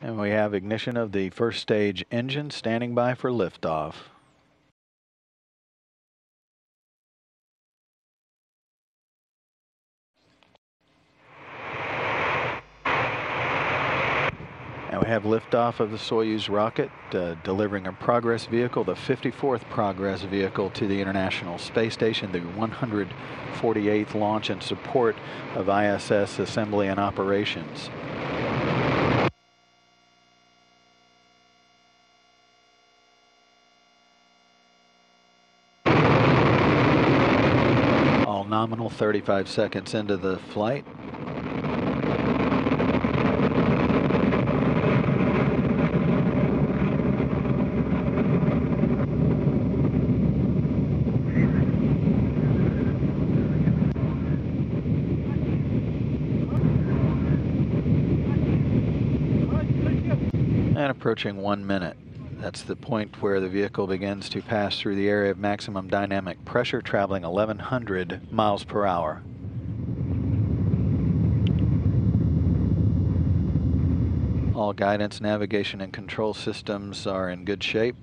And we have ignition of the first stage engine standing by for liftoff. And we have liftoff of the Soyuz rocket, uh, delivering a Progress vehicle, the 54th Progress vehicle to the International Space Station, the 148th launch in support of ISS assembly and operations. Nominal 35 seconds into the flight. And approaching one minute. That's the point where the vehicle begins to pass through the area of maximum dynamic pressure, traveling 1100 miles per hour. All guidance, navigation, and control systems are in good shape.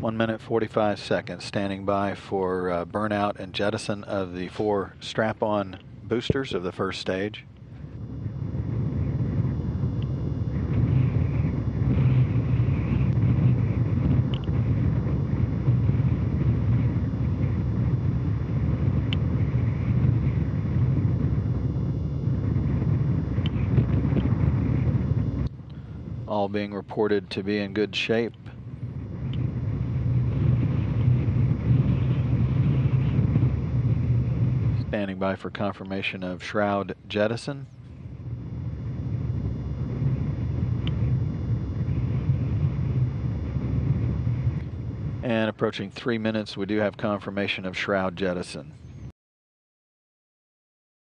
One minute 45 seconds standing by for uh, burnout and jettison of the four strap-on boosters of the first stage. All being reported to be in good shape. Standing by for confirmation of shroud jettison. And approaching three minutes, we do have confirmation of shroud jettison.